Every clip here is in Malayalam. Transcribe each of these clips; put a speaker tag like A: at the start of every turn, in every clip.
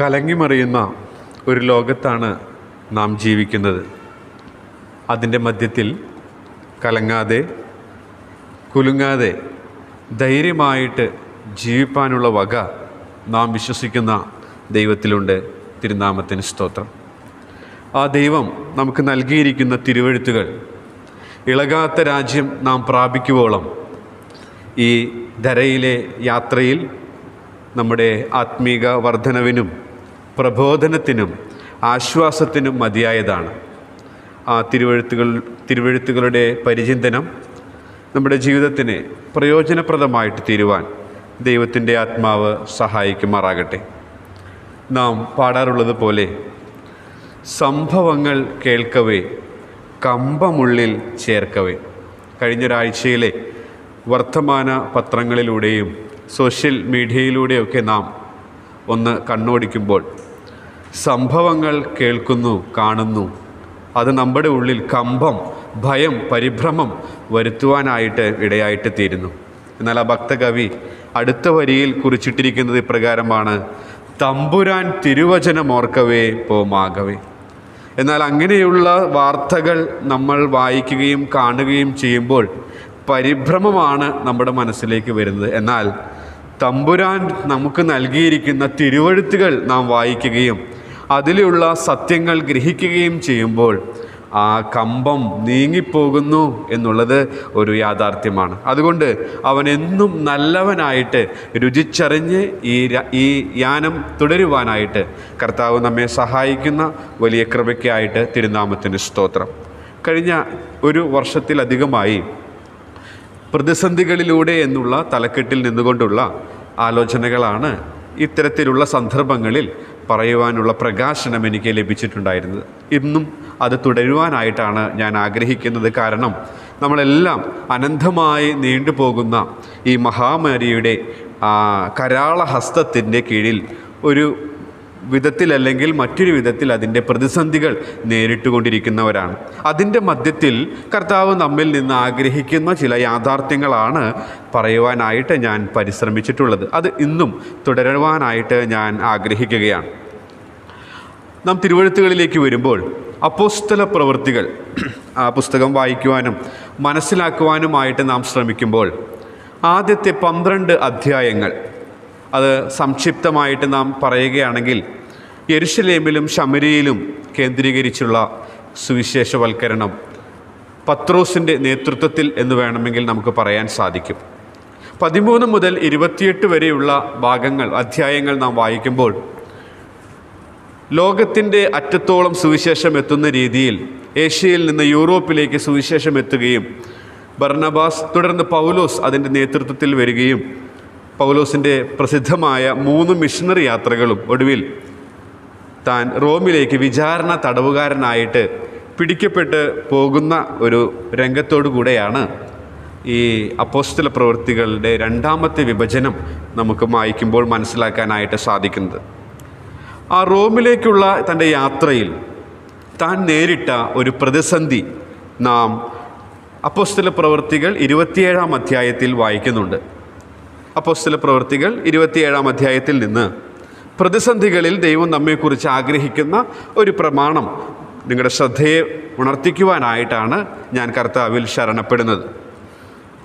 A: കലങ്ങിമറിയുന്ന ഒരു ലോകത്താണ് നാം ജീവിക്കുന്നത്. അതിന്റെ മധ്യത്തിൽ കലങ്ങാതെ കുലുങ്ങാതെ ധൈര്യമായിട്ട് ജീവിപ്പാനുള്ള വക നാം വിശ്വസിക്കുന്ന ദൈവത്തിലുണ്ട്. തിരുനാമത്തിന് സ്തോത്രം. ആ ദൈവം നമുക്ക് നൽകിയിരിക്കുന്ന തിരുവഴുത്തുകൾ ഇളകാത്ത രാജ്യം നാം പ്രാപിക്കുവോളം ഈ ധരയിലെ യാത്രയിൽ നമ്മുടെ ആത്മീക വർധനവിനും പ്രബോധനത്തിനും ആശ്വാസത്തിനും മതിയായതാണ്. ആ തിരുവഴുത്തുകൾ തിരുവഴുത്തുകളുടെ പരിചിന്തനം നമ്മുടെ ജീവിതത്തിന് പ്രയോജനപ്രദമായിട്ട് തീരുവാൻ ദൈവത്തിന്റെ ആത്മാവ് സഹായിക്കുമാറാകട്ടെ. നാം പാടാറുള്ളത് പോലെ സംഭവങ്ങൾ കേൾക്കവേ കമ്പമുള്ളിൽ ചേർക്കവേ. കഴിഞ്ഞൊരാഴ്ചയിലെ വർത്തമാന പത്രങ്ങളിലൂടെയും സോഷ്യൽ മീഡിയയിലൂടെയൊക്കെ നാം ഒന്ന് കണ്ണോടിക്കുമ്പോൾ സംഭവങ്ങൾ കേൾക്കുന്നു കാണുന്നു. അത് നമ്മുടെ ഉള്ളിൽ കമ്പം ഭയം പരിഭ്രമം വരുത്തുവാനായിട്ട് ഇടയായിട്ട് തീരുന്നു. എന്നാൽ ആ ഭക്തകവി അടുത്ത വരിയിൽ കുറിച്ചിട്ടിരിക്കുന്നത് ഇപ്രകാരമാണ് തമ്പുരാൻ തിരുവചനമോർക്കവേ പോമാകവേ. എന്നാൽ അങ്ങനെയുള്ള വാർത്തകൾ നമ്മൾ വായിക്കുകയും കാണുകയും ചെയ്യുമ്പോൾ പരിഭ്രമമാണ് നമ്മുടെ മനസ്സിലേക്ക് വരുന്നത്. എന്നാൽ തമ്പുരാൻ നമുക്ക് നൽകിയിരിക്കുന്ന തിരുവഴുത്തുകൾ നാം വായിക്കുകയും അതിലുള്ള സത്യങ്ങൾ ഗ്രഹിക്കുകയും ചെയ്യുമ്പോൾ ആ കമ്പം നീങ്ങിപ്പോകുന്നു എന്നുള്ളത് ഒരു യാഥാർത്ഥ്യമാണ്. അതുകൊണ്ട് അവൻ എന്നും നല്ലവനായിട്ട് രുചിച്ചറിഞ്ഞ് ഈ ഈ യാനം തുടരുവാനായിട്ട് കർത്താവ് നമ്മെ സഹായിക്കുന്ന വലിയ കൃപയ്ക്കായിട്ട് തിരുനാമത്തിന് സ്തോത്രം. കഴിഞ്ഞ ഒരു വർഷത്തിലധികമായി പ്രതിസന്ധികളിലൂടെ എന്നുള്ള തലക്കെട്ടിൽ നിന്നുകൊണ്ടുള്ള ആലോചനകളാണ് ഇത്തരത്തിലുള്ള സന്ദർഭങ്ങളിൽ പറയുവാനുള്ള പ്രകാശനം എനിക്ക് ലഭിച്ചിട്ടുണ്ടായിരുന്നത്. ഇന്നും അത് തുടരുവാനായിട്ടാണ് ഞാൻ ആഗ്രഹിക്കുന്നത്. കാരണം നമ്മളെല്ലാം അനന്തമായി നീണ്ടുപോകുന്ന ഈ മഹാമാരിയുടെ കരാള കരാളഹസ്തത്തിന്റെ കീഴിൽ ഒരു വിധത്തിലല്ലെങ്കിൽ മറ്റൊരു വിധത്തിൽ അതിന്റെ പ്രതിസന്ധികൾ നേരിട്ടുകൊണ്ടിരിക്കുന്നവരാണ്. അതിന്റെ മധ്യത്തിൽ കർത്താവ് നമ്മിൽ നിന്ന് ആഗ്രഹിക്കുന്ന ചില യാഥാർത്ഥ്യങ്ങളാണ് പറയുവാനായിട്ട് ഞാൻ പരിശ്രമിച്ചിട്ടുള്ളത്. അത് ഇന്നും തുടരുവാനായിട്ട് ഞാൻ ആഗ്രഹിക്കുകയാണ്. നാം തിരുവഴുത്തുകളിലേക്ക് വരുമ്പോൾ അപ്പോസ്തല പ്രവൃത്തികൾ ആ പുസ്തകം വായിക്കുവാനും മനസ്സിലാക്കുവാനുമായിട്ട് നാം ശ്രമിക്കുമ്പോൾ ആദ്യത്തെ പന്ത്രണ്ട് അധ്യായങ്ങൾ അത് സംക്ഷിപ്തമായിട്ട് നാം പറയുകയാണെങ്കിൽ യെരുഷലേമിലും ശമരിയിലും കേന്ദ്രീകരിച്ചുള്ള സുവിശേഷവൽക്കരണം പത്രോസിന്റെ നേതൃത്വത്തിൽ എന്ന് വേണമെങ്കിൽ നമുക്ക് പറയാൻ സാധിക്കും. പതിമൂന്ന് മുതൽ ഇരുപത്തിയെട്ട് വരെയുള്ള ഭാഗങ്ങൾ അധ്യായങ്ങൾ നാം വായിക്കുമ്പോൾ ലോകത്തിന്റെ അറ്റത്തോളം സുവിശേഷം എത്തുന്ന രീതിയിൽ ഏഷ്യയിൽ നിന്ന് യൂറോപ്പിലേക്ക് സുവിശേഷം എത്തുകയും ബർണബാസ് തുടർന്ന് പൗലോസ് അതിന്റെ നേതൃത്വത്തിൽ വരികയും പൗലോസിന്റെ പ്രസിദ്ധമായ മൂന്ന് മിഷണറി യാത്രകളും ഒടുവിൽ താൻ റോമിലേക്ക് വിചാരണ തടവുകാരനായിട്ട് പിടിക്കപ്പെട്ട് പോകുന്ന ഒരു രംഗത്തോടു കൂടെയാണ് ഈ അപ്പോസ്തല പ്രവൃത്തികളുടെ രണ്ടാമത്തെ വിഭജനം നമുക്ക് വായിക്കുമ്പോൾ മനസ്സിലാക്കാനായിട്ട് സാധിക്കുന്നത്. ആ റോമിലേക്കുള്ള തന്റെ യാത്രയിൽ താൻ നേരിട്ട ഒരു പ്രതിസന്ധി നാം അപ്പോസ്തല പ്രവൃത്തികൾ ഇരുപത്തിയേഴാം അധ്യായത്തിൽ വായിക്കുന്നുണ്ട്. അപ്പോസ്തല പ്രവൃത്തികൾ ഇരുപത്തിയേഴാം അധ്യായത്തിൽ നിന്ന് പ്രതിസന്ധികളിൽ ദൈവം നമ്മെക്കുറിച്ച് ആഗ്രഹിക്കുന്ന ഒരു പ്രമാണം നിങ്ങളുടെ ശ്രദ്ധയെ ഉണർത്തിക്കുവാനായിട്ടാണ് ഞാൻ കർത്താവിൽ ശരണപ്പെടുന്നത്.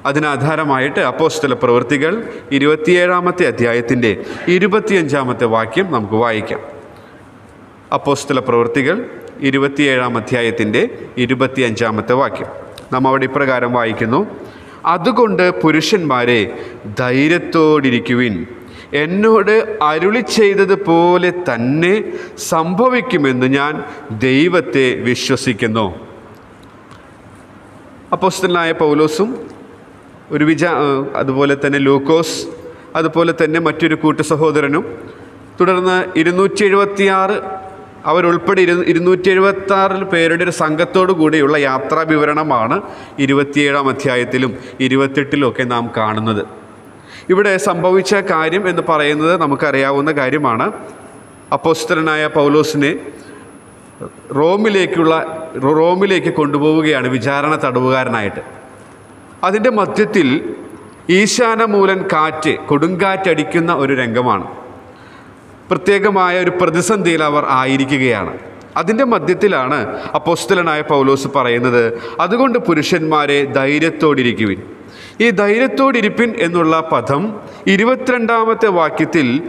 A: അതിനാധാരമായിട്ട് അപ്പോസ്തല പ്രവൃത്തികൾ ഇരുപത്തിയേഴാമത്തെ അധ്യായത്തിന്റെ ഇരുപത്തിയഞ്ചാമത്തെ വാക്യം നമുക്ക് വായിക്കാം. അപ്പോസ്തല പ്രവൃത്തികൾ ഇരുപത്തിയേഴാം അധ്യായത്തിന്റെ ഇരുപത്തിയഞ്ചാമത്തെ വാക്യം. നാം അവിടെ ഇപ്രകാരം വായിക്കുന്നു. അതുകൊണ്ട് പുരുഷന്മാരെ ധൈര്യത്തോടിരിക്കുവിൻ. എന്നോട് അരുളി ചെയ്തതുപോലെ തന്നെ സംഭവിക്കുമെന്ന് ഞാൻ ദൈവത്തെ വിശ്വസിക്കുന്നു. അപ്പോസ്തലനായ പൗലോസും ഒരു വിചാ അതുപോലെ തന്നെ ലൂക്കോസ് അതുപോലെ തന്നെ മറ്റൊരു കൂട്ടു സഹോദരനും തുടർന്ന് ഇരുന്നൂറ്റി എഴുപത്തിയാറ് അവരുൾപ്പെടെ ഇരു ഇരുന്നൂറ്റി എഴുപത്താറിൽ പേരുടെ ഒരു സംഘത്തോടു കൂടിയുള്ള യാത്രാ വിവരണമാണ് ഇരുപത്തിയേഴാം അധ്യായത്തിലും ഇരുപത്തെട്ടിലും ഒക്കെ നാം കാണുന്നത്. ഇവിടെ സംഭവിച്ച കാര്യം എന്ന് പറയുന്നത് നമുക്കറിയാവുന്ന കാര്യമാണ്. അപ്പോസ്തരനായ പൗലോസിനെ റോമിലേക്കുള്ള റോമിലേക്ക് കൊണ്ടുപോവുകയാണ് വിചാരണ തടവുകാരനായിട്ട്. അതിന്റെ മധ്യത്തിൽ ഈശാനമൂലൻ കാറ്റ് കൊടുങ്കാറ്റടിക്കുന്ന ഒരു രംഗമാണ്. പ്രത്യേകമായ ഒരു പ്രതിസന്ധിയിൽ അവർ ആയിരിക്കുകയാണ്. അതിന്റെ മധ്യത്തിലാണ് അപ്പോസ്തലനായ പൗലോസ് പറയുന്നത് അതുകൊണ്ട് പുരുഷന്മാരെ ധൈര്യത്തോടിരിക്കുവിൻ. ഈ ധൈര്യത്തോടിരിപ്പിൻ എന്നുള്ള പദം ഇരുപത്തിരണ്ടാമത്തെ വാക്യത്തിൽ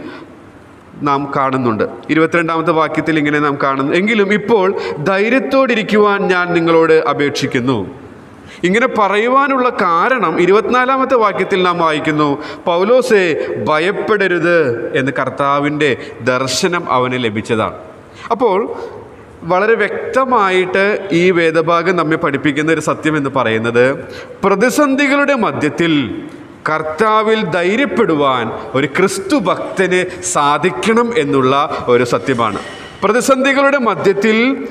A: നാം കാണുന്നുണ്ട്. ഇരുപത്തിരണ്ടാമത്തെ വാക്യത്തിൽ ഇങ്ങനെ നാം കാണുന്നു. എങ്കിലും ഇപ്പോൾ ധൈര്യത്തോടിരിക്കുവാൻ ഞാൻ നിങ്ങളോട് അപേക്ഷിക്കുന്നു. ഇങ്ങനെ പറയുവാനുള്ള കാരണം ഇരുപത്തിനാലാമത്തെ വാക്യത്തിൽ നാം വായിക്കുന്നു. പൗലോസെ ഭയപ്പെടരുത് എന്ന് കർത്താവിന്റെ ദർശനം അവന് ലഭിച്ചതാണ്. അപ്പോൾ വളരെ വ്യക്തമായിട്ട് ഈ വേദഭാഗം നമ്മെ പഠിപ്പിക്കുന്ന ഒരു സത്യം എന്ന് പറയുന്നത് പ്രതിസന്ധികളുടെ മധ്യത്തിൽ കർത്താവിൽ ധൈര്യപ്പെടുവാൻ ഒരു ക്രിസ്തു ഭക്തന് സാധിക്കണം എന്നുള്ള ഒരു സത്യമാണ്. പ്രതിസന്ധികളുടെ മധ്യത്തിൽ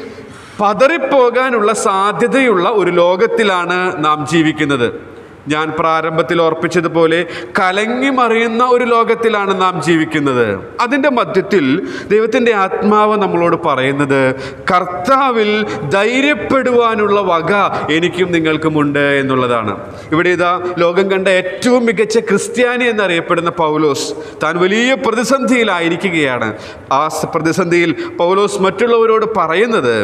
A: പതറിപ്പോകാനുള്ള സാധ്യതയുള്ള ഒരു ലോകത്തിലാണ് നാം ജീവിക്കുന്നത്. ഞാൻ പ്രാരംഭത്തിൽ ഓർപ്പിച്ചതുപോലെ കലങ്ങി മറിയുന്ന ഒരു ലോകത്തിലാണ് നാം ജീവിക്കുന്നത്. അതിന്റെ മധ്യത്തിൽ ദൈവത്തിന്റെ ആത്മാവ് നമ്മളോട് പറയുന്നത് കർത്താവിൽ ധൈര്യപ്പെടുവാനുള്ള വക എനിക്കും നിങ്ങൾക്കുമുണ്ട് എന്നുള്ളതാണ്. ഇവിടെ ഇതാ ലോകം കണ്ട ഏറ്റവും മികച്ച ക്രിസ്ത്യാനി എന്നറിയപ്പെടുന്ന പൗലോസ് താൻ വലിയ പ്രതിസന്ധിയിലായിരിക്കുകയാണ്. ആ പ്രതിസന്ധിയിൽ പൗലോസ് മറ്റുള്ളവരോട് പറയുന്നത്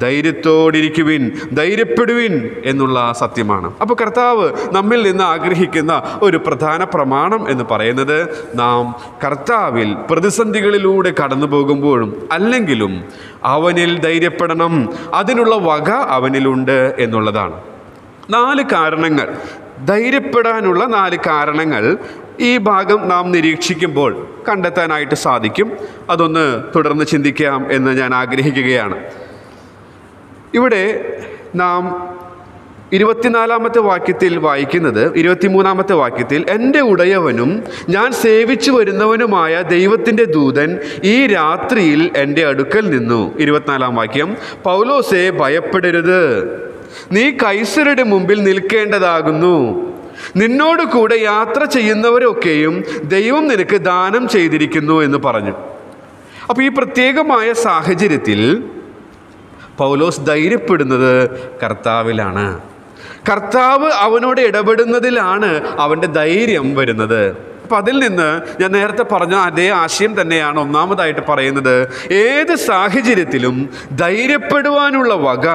A: ധൈര്യത്തോടിരിക്കുവിൻ ധൈര്യപ്പെടുവിൻ എന്നുള്ള സത്യമാണ്. അപ്പോൾ കർത്താവ് നമ്മിൽ നിന്ന് ആഗ്രഹിക്കുന്ന ഒരു പ്രധാന പ്രമാണം എന്ന് പറയുന്നത് നാം കർത്താവിൽ പ്രതിസന്ധികളിലൂടെ കടന്നു പോകുമ്പോഴും അല്ലെങ്കിലും അവനിൽ ധൈര്യപ്പെടണം അതിനുള്ള വക അവനിലുണ്ട് എന്നുള്ളതാണ്. നാല് കാരണങ്ങൾ. ധൈര്യപ്പെടാനുള്ള നാല് കാരണങ്ങൾ ഈ ഭാഗം നാം നിരീക്ഷിക്കുമ്പോൾ കണ്ടെത്താനായിട്ട് സാധിക്കും. അതൊന്ന് തുടർന്ന് ചിന്തിക്കാം എന്ന് ഞാൻ ആഗ്രഹിക്കുകയാണ്. ഇവിടെ നാം ഇരുപത്തിനാലാമത്തെ വാക്യത്തിൽ വായിക്കുന്നത് ഇരുപത്തിമൂന്നാമത്തെ വാക്യത്തിൽ എന്റെ ഉടയവനും ഞാൻ സേവിച്ചു വരുന്നവനുമായ ദൈവത്തിന്റെ ദൂതൻ ഈ രാത്രിയിൽ എന്റെ അടുക്കൽ നിന്നു. ഇരുപത്തിനാലാം വാക്യം പൗലോസെ ഭയപ്പെടരുത്. നീ കൈസരുടെ മുമ്പിൽ നിൽക്കേണ്ടതാകുന്നു. നിന്നോട് കൂടെ യാത്ര ചെയ്യുന്നവരൊക്കെയും ദൈവം നിനക്ക് ദാനം ചെയ്തിരിക്കുന്നു എന്ന് പറഞ്ഞു. അപ്പോൾ ഈ പ്രത്യേകമായ സാഹചര്യത്തിൽ പൗലോസ് ധൈര്യപ്പെടുന്നത് കർത്താവിലാണ്. കർത്താവ് അവനോട് ഇടപെടുന്നതിലാണ് അവന്റെ ധൈര്യം വരുന്നത്. അപ്പം അതിൽ നിന്ന് ഞാൻ നേരത്തെ പറഞ്ഞ അതേ ആശയം തന്നെയാണ് ഒന്നാമതായിട്ട് പറയുന്നത്. ഏത് സാഹചര്യത്തിലും ധൈര്യപ്പെടുവാനുള്ള വക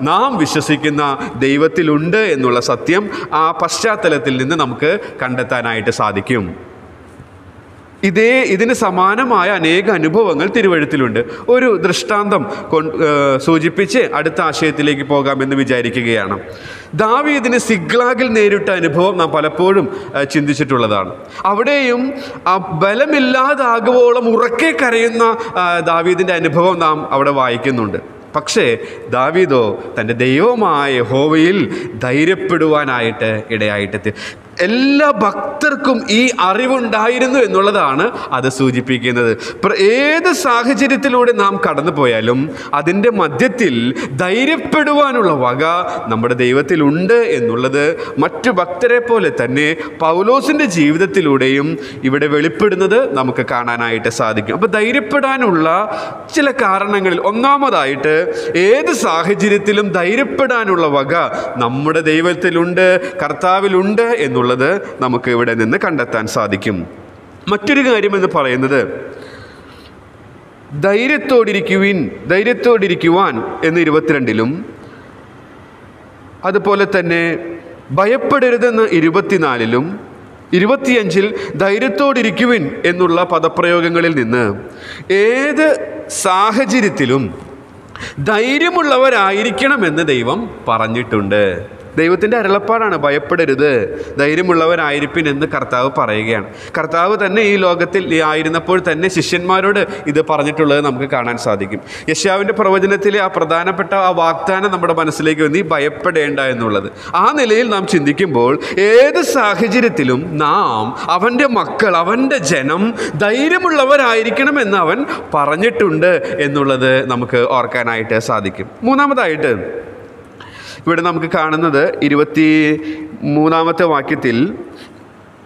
A: നാം വിശ്വസിക്കുന്ന ദൈവത്തിലുണ്ട് എന്നുള്ള സത്യം ആ പശ്ചാത്തലത്തിൽ നിന്ന് നമുക്ക് കണ്ടെത്താനായിട്ട് സാധിക്കും. ഇതേ ഇതിന് സമാനമായ അനേക അനുഭവങ്ങൾ തിരുവഴുത്തിലുണ്ട്. ഒരു ദൃഷ്ടാന്തം സൂചിപ്പിച്ച് അടുത്ത ആശയത്തിലേക്ക് പോകാമെന്ന് വിചാരിക്കുകയാണ്. ദാവീദിന് സിഗ്ലാഗിൽ നേരിട്ട അനുഭവം നാം പലപ്പോഴും ചിന്തിച്ചിട്ടുള്ളതാണ്. അവിടെയും ആ ബലമില്ലാതാകുവോളം ഉറക്കെ കരയുന്ന ദാവീദിന്റെ അനുഭവം നാം അവിടെ വായിക്കുന്നുണ്ട്. പക്ഷേ ദാവീദോ തന്റെ ദൈവമായ ഹോവയിൽ ധൈര്യപ്പെടുവാനായിട്ട് ഇടയായിട്ട് എല്ലാ ഭക്തർക്കും ഈ അറിവുണ്ടായിരുന്നു എന്നുള്ളതാണ് അത് സൂചിപ്പിക്കുന്നത്. ഏത് സാഹചര്യത്തിലൂടെ നാം കടന്നു പോയാലും അതിന്റെ മധ്യത്തിൽ ധൈര്യപ്പെടുവാനുള്ള വക നമ്മുടെ ദൈവത്തിലുണ്ട് എന്നുള്ളത് മറ്റു ഭക്തരെ പോലെ തന്നെ പൗലോസിന്റെ ജീവിതത്തിലൂടെയും ഇവിടെ വെളിപ്പെടുന്നത് നമുക്ക് കാണാനായിട്ട് സാധിക്കും. അപ്പോൾ ധൈര്യപ്പെടാനുള്ള ചില കാരണങ്ങളിൽ ഒന്നാമതായിട്ട് ഏത് സാഹചര്യത്തിലും ധൈര്യപ്പെടാനുള്ള വക നമ്മുടെ ദൈവത്തിലുണ്ട് കർത്താവിലുണ്ട് എന്നുള്ളത് നമുക്ക് ഇവിടെ നിന്ന് കണ്ടെത്താൻ സാധിക്കും. മറ്റൊരു കാര്യമെന്ന് പറയുന്നത് ധൈര്യത്തോടിരിക്കുവിൻ ധൈര്യത്തോടിരിക്കുവാൻ എന്ന് ഇരുപത്തിരണ്ടിലും അതുപോലെ തന്നെ ഭയപ്പെടരുതെന്ന് ഇരുപത്തിനാലിലും ഇരുപത്തിയഞ്ചിൽ ധൈര്യത്തോടിരിക്കുവിൻ എന്നുള്ള പദപ്രയോഗങ്ങളിൽ നിന്ന് ഏത് സാഹചര്യത്തിലും ധൈര്യമുള്ളവരായിരിക്കണമെന്ന് ദൈവം പറഞ്ഞിട്ടുണ്ട്. ദൈവത്തിന്റെ അരുളപ്പാടാണ് ഭയപ്പെടരുത് ധൈര്യമുള്ളവരായിരിപ്പിൻ എന്ന് കർത്താവ് പറയുകയാണ്. കർത്താവ് തന്നെ ഈ ലോകത്തിൽ ആയിരുന്നപ്പോൾ തന്നെ ശിഷ്യന്മാരോട് ഇത് പറഞ്ഞിട്ടുള്ളത് നമുക്ക് കാണാൻ സാധിക്കും. യശാവിന്റെ പ്രവചനത്തിലെ ആ പ്രധാനപ്പെട്ട ആ വാഗ്ദാനം നമ്മുടെ മനസ്സിലേക്ക് വന്ന് ഭയപ്പെടേണ്ട എന്നുള്ളത്. ആ നിലയിൽ നാം ചിന്തിക്കുമ്പോൾ ഏത് സാഹചര്യത്തിലും നാം അവന്റെ മക്കൾ അവന്റെ ജനം ധൈര്യമുള്ളവരായിരിക്കണം എന്ന് അവൻ പറഞ്ഞിട്ടുണ്ട് എന്നുള്ളത് നമുക്ക് ഓർക്കാനായിട്ട് സാധിക്കും. മൂന്നാമതായിട്ട് ഇവിടെ നമുക്ക് കാണുന്നത് ഇരുപത്തി മൂന്നാമത്തെ വാക്യത്തിൽ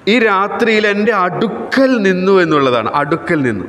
A: ഈ രാത്രിയിൽ എന്റെ അടുക്കൽ നിന്നു എന്നുള്ളതാണ്. അടുക്കൽ നിന്നു.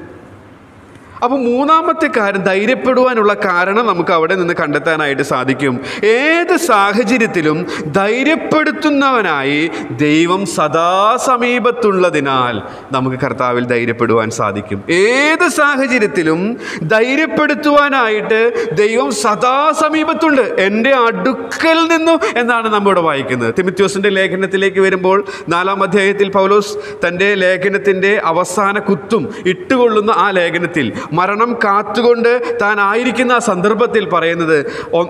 A: അപ്പോൾ മൂന്നാമത്തെ കാര്യം ധൈര്യപ്പെടുവാനുള്ള കാരണം നമുക്ക് അവിടെ നിന്ന് കണ്ടെത്താനായിട്ട് സാധിക്കും. ഏത് സാഹചര്യത്തിലും ധൈര്യപ്പെടുത്തുന്നവനായി ദൈവം സദാ സമീപത്തുള്ളതിനാൽ നമുക്ക് കർത്താവിൽ ധൈര്യപ്പെടുവാൻ സാധിക്കും. ഏത് സാഹചര്യത്തിലും ധൈര്യപ്പെടുത്തുവാനായിട്ട് ദൈവം സദാ സമീപത്തുണ്ട്. എന്റെ അടുക്കൽ നിന്നു എന്നാണ് നമ്മളിവിടെ വായിക്കുന്നത്. തിമിത്യോസിന്റെ ലേഖനത്തിലേക്ക് വരുമ്പോൾ നാലാം അധ്യായത്തിൽ പൗലോസ് തന്റെ ലേഖനത്തിന്റെ അവസാന കുത്തും ഇട്ടുകൊള്ളുന്ന ആ ലേഖനത്തിൽ മരണം കാത്തുകൊണ്ട് താൻ ആയിരിക്കുന്ന ആ സന്ദർഭത്തിൽ പറയുന്നത്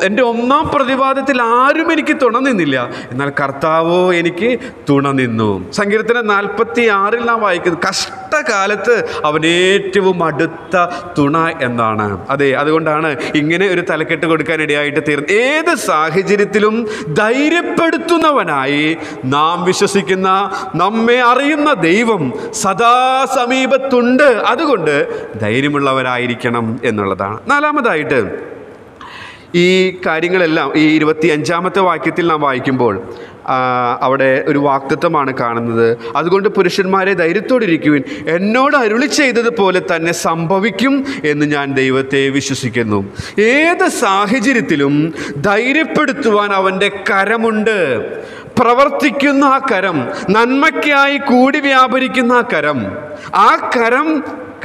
A: എന്റെ ഒന്നാം പ്രതിവാദത്തിൽ ആരും എനിക്ക് തുണ നിന്നില്ല. എന്നാൽ കർത്താവോ എനിക്ക് തുണ നിന്നു. സങ്കീർത്തനം നാൽപ്പത്തി ആറിൽ നാം വായിക്കുന്നത് കഷ്ടകാലത്ത് അവൻ ഏറ്റവും അടുത്ത തുണ എന്നാണ്. അതെ അതുകൊണ്ടാണ് ഇങ്ങനെ ഒരു തലക്കെട്ട് കൊടുക്കാൻ ഇടയായിട്ട് തീർന്നത് ഏത് സാഹചര്യത്തിലും ധൈര്യപ്പെടുത്തുന്നവനായി നാം വിശ്വസിക്കുന്ന നമ്മെ അറിയുന്ന ദൈവം സദാ സമീപത്തുണ്ട്. അതുകൊണ്ട് ധൈര്യമുള്ളവരായിരിക്കണം എന്നുള്ളതാണ്. നാലാമതായിട്ട് ഈ കാര്യങ്ങളെല്ലാം ഈ ഇരുപത്തി അഞ്ചാമത്തെ വാക്യത്തിൽ നാം വായിക്കുമ്പോൾ അവിടെ ഒരു വാക്തത്വമാണ് കാണുന്നത്. അതുകൊണ്ട് പുരുഷന്മാരെ ധൈര്യത്തോടിരിക്കുവിൻ. എന്നോട് അരുളി ചെയ്തതുപോലെ തന്നെ സംഭവിക്കും എന്ന് ഞാൻ ദൈവത്തെ വിശ്വസിക്കുന്നു. ഏത് സാഹചര്യത്തിലും ധൈര്യപ്പെടുത്തുവാൻ അവന്റെ കരമുണ്ട്. പ്രവർത്തിക്കുന്ന ആ കരം നന്മയ്ക്കായി കൂടി വ്യാപരിക്കുന്ന ആ കരം ആ കരം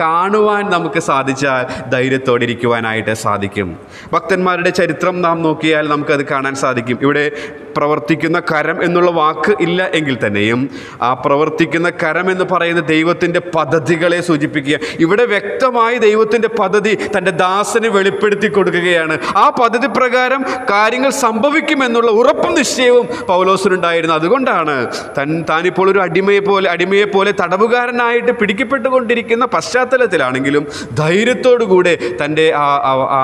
A: കാണുവാൻ നമുക്ക് സാധിച്ചാൽ ധൈര്യത്തോടെ ഇരിക്കുവാനായിട്ട് സാധിക്കും. ഭക്തന്മാരുടെ ചരിത്രം നാം നോക്കിയാൽ നമുക്കത് കാണാൻ സാധിക്കും. ഇവിടെ പ്രവർത്തിക്കുന്ന കരം എന്നുള്ള വാക്ക് ഇല്ല എങ്കിൽ തന്നെയും ആ പ്രവർത്തിക്കുന്ന കരം എന്ന് പറയുന്ന ദൈവത്തിന്റെ പദ്ധതികളെ സൂചിപ്പിക്കുക. ഇവിടെ വ്യക്തമായി ദൈവത്തിന്റെ പദ്ധതി തന്റെ ദാസന് വെളിപ്പെടുത്തി കൊടുക്കുകയാണ്. ആ പദ്ധതി പ്രകാരം കാര്യങ്ങൾ സംഭവിക്കുമെന്നുള്ള ഉറപ്പും നിശ്ചയവും പൗലോസിനുണ്ടായിരുന്നു. അതുകൊണ്ടാണ് തൻ താനിപ്പോൾ ഒരു അടിമയെ പോലെ അടിമയെ പോലെ തടവുകാരനായിട്ട് പിടിക്കപ്പെട്ടുകൊണ്ടിരിക്കുന്ന പശ്ചാത്തലത്തിലാണെങ്കിലും ധൈര്യത്തോടുകൂടെ തന്റെ ആ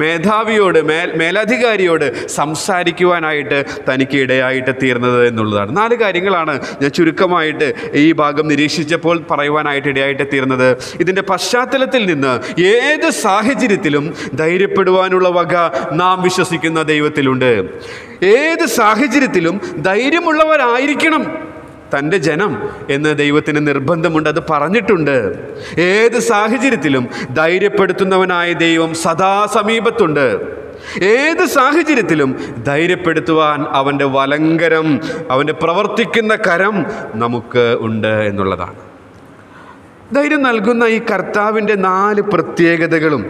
A: മേധാവിയോട് മേൽ മേലധികാരിയോട് സംസാരിക്കുവാനായിട്ട് തനിക്ക് ഇടയായിട്ട് തീർന്നത് എന്നുള്ളതാണ്. നാല് കാര്യങ്ങളാണ് ഞാൻ ചുരുക്കമായിട്ട് ഈ ഭാഗം നിരീക്ഷിച്ചപ്പോൾ പറയുവാനായിട്ട് ഇടയായിട്ട് തീർന്നത്. ഇതിന്റെ പശ്ചാത്തലത്തിൽ നിന്ന് ഏത് സാഹചര്യത്തിലും ധൈര്യപ്പെടുവാനുള്ള വക നാം വിശ്വസിക്കുന്ന ദൈവത്തിലുണ്ട്. ഏത് സാഹചര്യത്തിലും ധൈര്യമുള്ളവരായിരിക്കണം. തന്റെ ജനം എന്ന് ദൈവത്തിന് നിർബന്ധമുണ്ട് അത് പറഞ്ഞിട്ടുണ്ട്. ഏത് സാഹചര്യത്തിലും ധൈര്യപ്പെടുത്തുന്നവനായ ദൈവം സദാ സമീപത്തുണ്ട്. ഏത് സാഹചര്യത്തിലും ധൈര്യപ്പെടുത്തുവാൻ അവന്റെ വലങ്കരം അവന്റെ പ്രവർത്തിക്കുന്ന കരം നമുക്ക് ഉണ്ട് എന്നുള്ളതാണ്. ധൈര്യം നൽകുന്ന ഈ കർത്താവിന്റെ നാല് പ്രത്യേകതകളും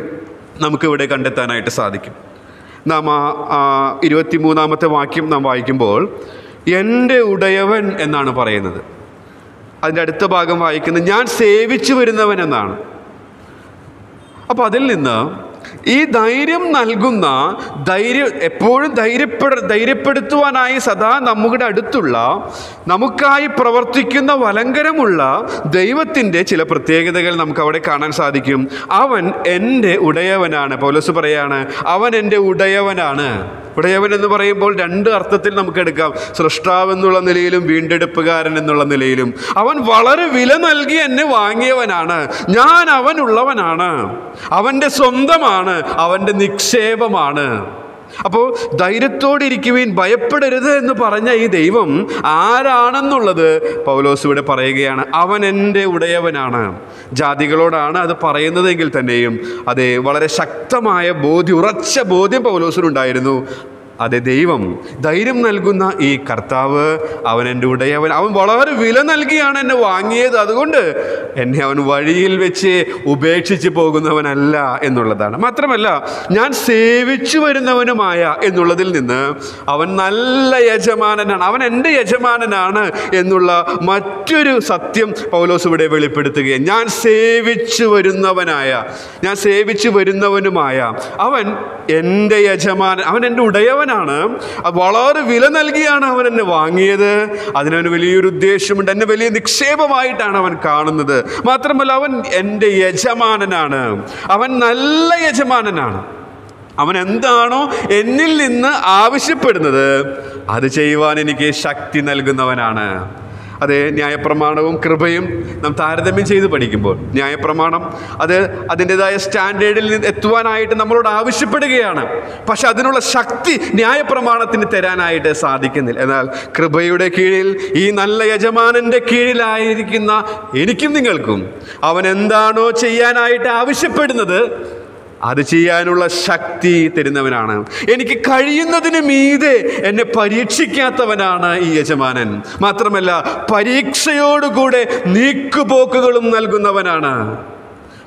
A: നമുക്കിവിടെ കണ്ടെത്താനായിട്ട് സാധിക്കും. നാം ആ ഇരുപത്തിമൂന്നാമത്തെ വാക്യം നാം വായിക്കുമ്പോൾ എന്റെ ഉടയവൻ എന്നാണ് പറയുന്നത്. അതിന്റെ അടുത്ത ഭാഗം വായിക്കുന്നത് ഞാൻ സേവിച്ചു വരുന്നവൻ എന്നാണ്. അപ്പോൾ അതിൽ നിന്ന് ഈ ധൈര്യം നൽകുന്ന ധൈര്യം എപ്പോഴും ധൈര്യപ്പെട ധൈര്യപ്പെടുത്തുവാനായി സദാ നമ്മുടെ അടുത്തുള്ള നമുക്കായി പ്രവർത്തിക്കുന്ന വലങ്കരമുള്ള ദൈവത്തിന്റെ ചില പ്രത്യേകതകൾ നമുക്ക് അവിടെ കാണാൻ സാധിക്കും. അവൻ എന്റെ ഉടയവനാണ്. പൗലോസ് പറയാണ് അവൻ എന്റെ ഉടയവനാണ്. ഉടയവൻ എന്ന് പറയുമ്പോൾ രണ്ട് അർത്ഥത്തിൽ നമുക്ക് എടുക്കാം. സൃഷ്ടാവ് എന്നുള്ള നിലയിലും വീണ്ടെടുപ്പുകാരൻ എന്നുള്ള നിലയിലും. അവൻ വളരെ വില നൽകി എന്നെ വാങ്ങിയവനാണ്. ഞാൻ അവനുള്ളവനാണ്. അവന്റെ സ്വന്തമാണ്. അവന്റെ നിക്ഷേപമാണ്. അപ്പോൾ ധൈര്യത്തോടെ ഇരിക്കുവാൻ ഭയപ്പെടരുത് എന്ന് പറഞ്ഞ ഈ ദൈവം ആരാണെന്നുള്ളത് പൗലോസ് ഇവിടെ പറയുകയാണ്. അവൻ എന്റെ ഉടയവനാണ്. ജാതികളോടാണ് അത് പറയുന്നതെങ്കിൽ തന്നെയും അതെ വളരെ ശക്തമായ ബോധ്യം ഉറച്ച ബോധ്യം പൗലോസിനുണ്ടായിരുന്നു. അതെ ദൈവം ധൈര്യം നൽകുന്ന ഈ കർത്താവ് അവൻ എന്റെ ഉടയവൻ അവൻ വളരെ വില നൽകിയാണ് എന്നെ വാങ്ങിയത്. അതുകൊണ്ട് എന്നെ അവൻ വഴിയിൽ വെച്ച് ഉപേക്ഷിച്ച് പോകുന്നവനല്ല എന്നുള്ളതാണ്. മാത്രമല്ല ഞാൻ സേവിച്ചു വരുന്നവനുമായ എന്നുള്ളതിൽ നിന്ന് അവൻ നല്ല യജമാനനാണ് അവൻ എന്റെ യജമാനനാണ് എന്നുള്ള മറ്റൊരു സത്യം പൗലോസ് ഇവിടെ വെളിപ്പെടുത്തുകയാണ്. ഞാൻ സേവിച്ചു വരുന്നവനായ ഞാൻ സേവിച്ചു വരുന്നവനുമായ അവൻ എന്റെ യജമാനൻ അവൻ എന്റെ ഉടയവനാണ്. അത് വളരെ വില നൽകിയാണ് അവൻ എന്നെ വാങ്ങിയത്. അതിനവന് വലിയൊരു ഉദ്ദേശമുണ്ട്. എന്നെ വലിയ നിക്ഷേപമായിട്ടാണ് അവൻ കാണുന്നത്. മാത്രമല്ല അവൻ എന്റെ യജമാനനാണ്. അവൻ നല്ല യജമാനനാണ്. അവൻ എന്താണോ എന്നിൽ നിന്ന് ആവശ്യപ്പെടുന്നത് അത് ചെയ്യുവാൻ എനിക്ക് ശക്തി നൽകുന്നവനാണ്. അത് ന്യായപ്രമാണവും കൃപയും നാം താരതമ്യം ചെയ്ത് പഠിക്കുമ്പോൾ ന്യായപ്രമാണം അത് അതിന്റെതായ സ്റ്റാൻഡേർഡിൽ നിന്ന് എത്തുവാനായിട്ട് നമ്മളോട് ആവശ്യപ്പെടുകയാണ്. പക്ഷെ അതിനുള്ള ശക്തി ന്യായപ്രമാണത്തിന് തരാനായിട്ട് സാധിക്കുന്നില്ല. എന്നാൽ കൃപയുടെ കീഴിൽ ഈ നല്ല യജമാനന്റെ കീഴിലായിരിക്കുന്ന എനിക്കും നിങ്ങൾക്കും അവൻ എന്താണോ ചെയ്യാനായിട്ട് ആവശ്യപ്പെടുന്നത് അത് ചെയ്യാനുള്ള ശക്തി തരുന്നവനാണ്. എനിക്ക് കഴിയുന്നതിന് മീതെ എന്നെ പരീക്ഷിക്കാത്തവനാണ് ഈ യജമാനൻ. മാത്രമല്ല പരീക്ഷയോടുകൂടെ നീക്കുപോക്കുകളും നൽകുന്നവനാണ്.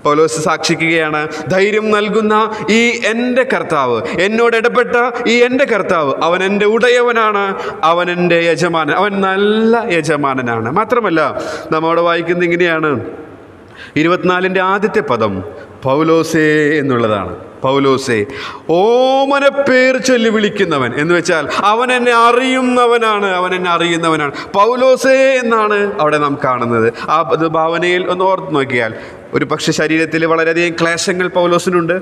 A: പൗലോസ് സാക്ഷിക്കുകയാണ് ധൈര്യം നൽകുന്ന ഈ എന്റെ കർത്താവ് എന്നോട് ഇടപെട്ട ഈ എന്റെ കർത്താവ് അവൻ എന്റെ ഉടയവനാണ് അവൻ എന്റെ യജമാനൻ അവൻ നല്ല യജമാനനാണ്. മാത്രമല്ല നമ്മോട് വായിക്കുന്നത് ഇങ്ങനെയാണ്. ഇരുപത്തിനാലിന്റെ ആദ്യത്തെ പദം പൗലോസേ എന്നുള്ളതാണ്. പൗലോസേ ഓമനപ്പേർ പേർ ചൊല്ലി വിളിക്കുന്നവൻ എന്ന് വെച്ചാൽ അവൻ എന്നെ അറിയുന്നവനാണ് അവൻ എന്നെ അറിയുന്നവനാണ്. പൗലോസേ എന്നാണ് അവിടെ നാം കാണുന്നത്. ആ ഭാവനയിൽ ഒന്ന് ഓർത്ത് നോക്കിയാൽ ഒരു പക്ഷെ ശരീരത്തിൽ വളരെയധികം ക്ലേശങ്ങൾ പൗലോസിനുണ്ട്.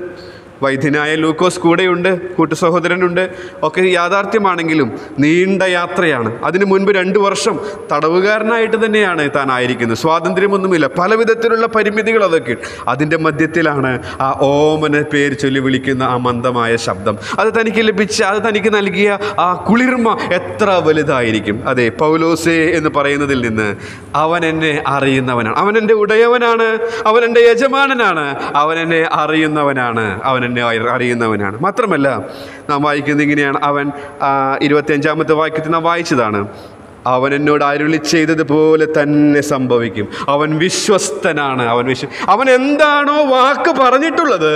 A: വൈദ്യനായ ലൂക്കോസ് കൂടെയുണ്ട് കൂട്ടു സഹോദരനുണ്ട് ഒക്കെ യാഥാർത്ഥ്യമാണെങ്കിലും നീണ്ട യാത്രയാണ്. അതിനു മുൻപ് രണ്ട് വർഷം തടവുകാരനായിട്ട് തന്നെയാണ് താൻ ആയിരിക്കുന്നത്. സ്വാതന്ത്ര്യമൊന്നുമില്ല. പല വിധത്തിലുള്ള പരിമിതികൾ അതൊക്കെ. അതിന്റെ മധ്യത്തിലാണ് ആ ഓമന പേര് ചൊല്ലി വിളിക്കുന്ന ആ മന്ദമായ ശബ്ദം. അത് തനിക്ക് ലഭിച്ച അത് തനിക്ക് നൽകിയ ആ കുളിർമ എത്ര വലുതായിരിക്കും. അതെ പൗലോസേ എന്ന് പറയുന്നതിൽ നിന്ന് അവൻ എന്നെ അറിയുന്നവനാണ്. അവൻ എന്റെ ഉടയവനാണ്. അവൻ എന്റെ യജമാനനാണ്. അവൻ എന്നെ അറിയുന്നവനാണ്. അവൻ എന്നെ അറി- അറിയുന്നവനാണ്. മാത്രമല്ല നാം വായിക്കുന്നത് ഇങ്ങനെയാണ്. അവൻ ഇരുപത്തിയഞ്ചാമത്തെ വാക്യത്തിൽ നാം വായിച്ചതാണ്. അവൻ എന്നോട് അരുളി ചെയ്തതുപോലെ തന്നെ സംഭവിക്കും. അവൻ വിശ്വസ്തനാണ് അവൻ വിശ്വ അവൻ എന്താണോ വാക്ക് പറഞ്ഞിട്ടുള്ളത്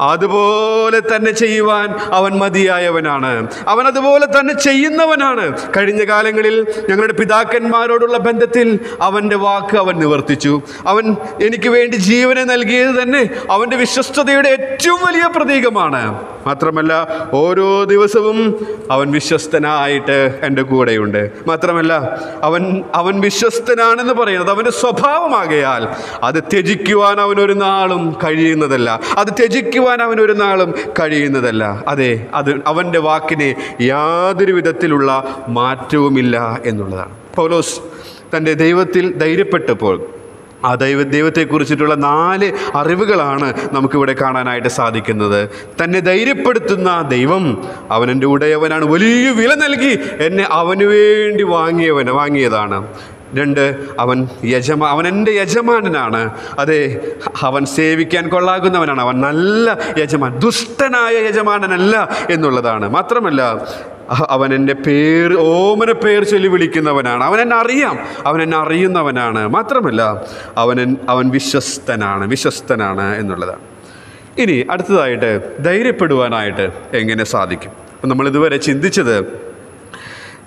A: അതുപോലെ തന്നെ ചെയ്യുവാൻ അവൻ മതിയായവനാണ്. അവൻ അതുപോലെ തന്നെ ചെയ്യുന്നവനാണ്. കഴിഞ്ഞ കാലങ്ങളിൽ ഞങ്ങളുടെ പിതാക്കന്മാരോടുള്ള ബന്ധത്തിൽ അവന്റെ വാക്ക് അവൻ നിവർത്തിച്ചു. അവൻ എനിക്ക് വേണ്ടി ജീവനെ നൽകിയത് തന്നെ അവന്റെ വിശ്വസ്തതയുടെ ഏറ്റവും വലിയ പ്രതീകമാണ്. മാത്രമല്ല ഓരോ ദിവസവും അവൻ വിശ്വസ്തനായിട്ട് എന്റെ കൂടെയുണ്ട്. മാത്രമല്ല അവൻ അവൻ വിശ്വസ്തനാണെന്ന് പറയുന്നത് അവന്റെ സ്വഭാവമാകയാൽ അത് ത്യജിക്കുവാൻ അവനൊരു നാളും കഴിയുന്നതല്ല. അത് ത്യജിക്കുവാൻ അവനൊരു നാളും കഴിയുന്നതല്ല. അതെ അത് അവന്റെ വാക്കിന് യാതൊരു വിധത്തിലുള്ള മാറ്റവുമില്ല എന്നുള്ളതാണ്. പൗലോസ് തന്റെ ദൈവത്തിൽ ധൈര്യപ്പെട്ടപ്പോൾ ആ ദൈവ ദൈവത്തെക്കുറിച്ചിട്ടുള്ള നാല് അറിവുകളാണ് നമുക്കിവിടെ കാണാനായിട്ട് സാധിക്കുന്നത്. തന്നെ ധൈര്യപ്പെടുത്തുന്ന ദൈവം അവനെന്റെ ഉടയവനാണ് വലിയ വില നൽകി എന്നെ അവന് വേണ്ടി വാങ്ങിയവന് വാങ്ങിയതാണ്. രണ്ട് അവൻ യജമാ അവൻ എന്റെ യജമാനനാണ്. അതെ അവൻ സേവിക്കാൻ കൊള്ളാകുന്നവനാണ്. അവൻ നല്ല യജമാൻ ദുഷ്ടനായ യജമാനനല്ല എന്നുള്ളതാണ്. മാത്രമല്ല അവൻ എന്റെ പേര് ഓമന പേർ ചൊല്ലി വിളിക്കുന്നവനാണ്. അവൻ എന്നെ അറിയാം. അവൻ എന്നെ അറിയുന്നവനാണ്. മാത്രമല്ല അവൻ അവൻ വിശ്വസ്തനാണ് വിശ്വസ്തനാണ് എന്നുള്ളതാണ്. ഇനി അടുത്തതായിട്ട് ധൈര്യപ്പെടുവാനായിട്ട് എങ്ങനെ സാധിക്കും? അപ്പം നമ്മളിതുവരെ ചിന്തിച്ചത്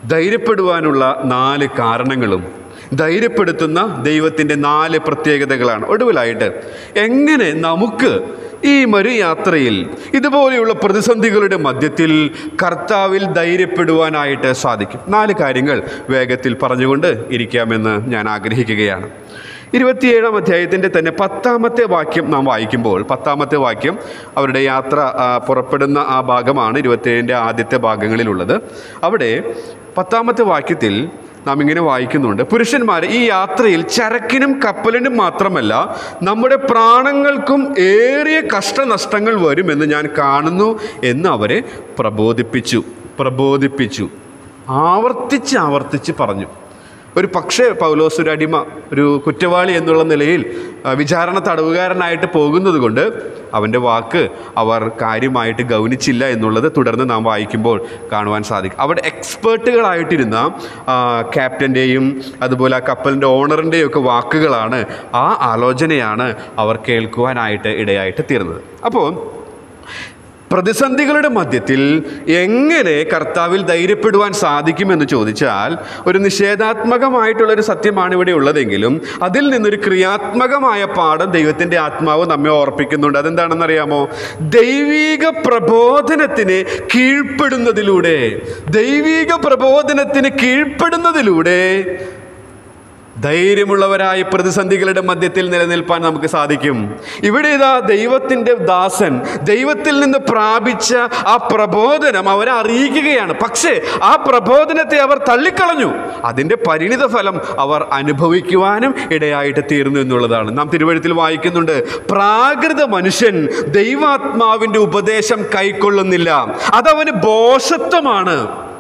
A: ധൈര്യപ്പെടുവാനുള്ള നാല് കാരണങ്ങളും ധൈര്യപ്പെടുത്തുന്ന ദൈവത്തിന്റെ നാല് പ്രത്യേകതകളാണ്. ഒടുവിലായിട്ട് എങ്ങനെ നമുക്ക് ഈ മരുയാത്രയിൽ ഇതുപോലെയുള്ള പ്രതിസന്ധികളുടെ മധ്യത്തിൽ കർത്താവിൽ ധൈര്യപ്പെടുവാനായിട്ട് സാധിക്കും? നാല് കാര്യങ്ങൾ വേഗത്തിൽ പറഞ്ഞുകൊണ്ട് ഇരിക്കാമെന്ന് ഞാൻ ആഗ്രഹിക്കുകയാണ്. ഇരുപത്തിയേഴാം അധ്യായത്തിന്റെ തന്നെ പത്താമത്തെ വാക്യം നാം വായിക്കുമ്പോൾ പത്താമത്തെ വാക്യം അവരുടെ യാത്ര പുറപ്പെടുന്ന ആ ഭാഗമാണ് ഇരുപത്തിയേഴിന്റെ ആദ്യത്തെ ഭാഗങ്ങളിലുള്ളത്. അവിടെ പത്താമത്തെ വാക്യത്തിൽ നാം ഇങ്ങനെ വായിക്കുന്നുണ്ട്. പുരുഷന്മാർ ഈ യാത്രയിൽ ചരക്കിനും കപ്പലിനും മാത്രമല്ല നമ്മുടെ പ്രാണങ്ങൾക്കും ഏറിയ കഷ്ടനഷ്ടങ്ങൾ വരുമെന്ന് ഞാൻ കാണുന്നു എന്ന് അവരെ പ്രബോധിപ്പിച്ചു. പ്രബോധിപ്പിച്ചു. ആവർത്തിച്ച് ആവർത്തിച്ച് പറഞ്ഞു. ഒരു പക്ഷേ പൗലോസ് ഒരു അടിമ ഒരു കുറ്റവാളി എന്നുള്ള നിലയിൽ വിചാരണ തടവുകാരനായിട്ട് പോകുന്നത് കൊണ്ട് അവന്റെ വാക്ക് അവർ കാര്യമായിട്ട് ഗൗനിച്ചില്ല എന്നുള്ളത് തുടർന്ന് നാം വായിക്കുമ്പോൾ കാണുവാൻ സാധിക്കും. അവിടെ എക്സ്പേർട്ടുകളായിട്ടിരുന്ന ക്യാപ്റ്റന്റെയും അതുപോലെ ആ കപ്പലിന്റെ ഓണറിന്റെയും ഒക്കെ വാക്കുകളാണ് ആ ആലോചനയാണ് അവർ കേൾക്കുവാനായിട്ട് ഇടയായിട്ട് തീർന്നത്. അപ്പോൾ പ്രതിസന്ധികളുടെ മധ്യത്തിൽ എങ്ങനെ കർത്താവിൽ ധൈര്യപ്പെടുവാൻ സാധിക്കുമെന്ന് ചോദിച്ചാൽ ഒരു നിഷേധാത്മകമായിട്ടുള്ള ഒരു സത്യമാണ് ഇവിടെ ഉള്ളതെങ്കിലും അതിൽ നിന്നൊരു ക്രിയാത്മകമായ പാഠം ദൈവത്തിന്റെ ആത്മാവ് നമ്മെ ഓർപ്പിക്കുന്നുണ്ട്. അതെന്താണെന്നറിയാമോ? ദൈവീക പ്രബോധനത്തിന് കീഴ്പ്പെടുന്നതിലൂടെ ദൈവീക പ്രബോധനത്തിന് കീഴ്പ്പെടുന്നതിലൂടെ ധൈര്യമുള്ളവരായ പ്രതിസന്ധികളുടെ മധ്യത്തിൽ നിലനിൽപ്പാൻ നമുക്ക് സാധിക്കും. ഇവിടെ ഇതാ ദൈവത്തിന്റെ ദാസൻ ദൈവത്തിൽ നിന്ന് പ്രാപിച്ച ആ പ്രബോധനം അവരെ അറിയിക്കുകയാണ്. പക്ഷേ ആ പ്രബോധനത്തെ അവർ തള്ളിക്കളഞ്ഞു. അതിന്റെ പരിണിത ഫലം അവർ അനുഭവിക്കുവാനും ഇടയായിട്ട് തീർന്നു എന്നുള്ളതാണ്. നാം തിരുവഴുത്തിൽ വായിക്കുന്നുണ്ട് പ്രാകൃത മനുഷ്യൻ ദൈവാത്മാവിന്റെ ഉപദേശം കൈക്കൊള്ളുന്നില്ല. അതവന് ബോഷത്വമാണ്.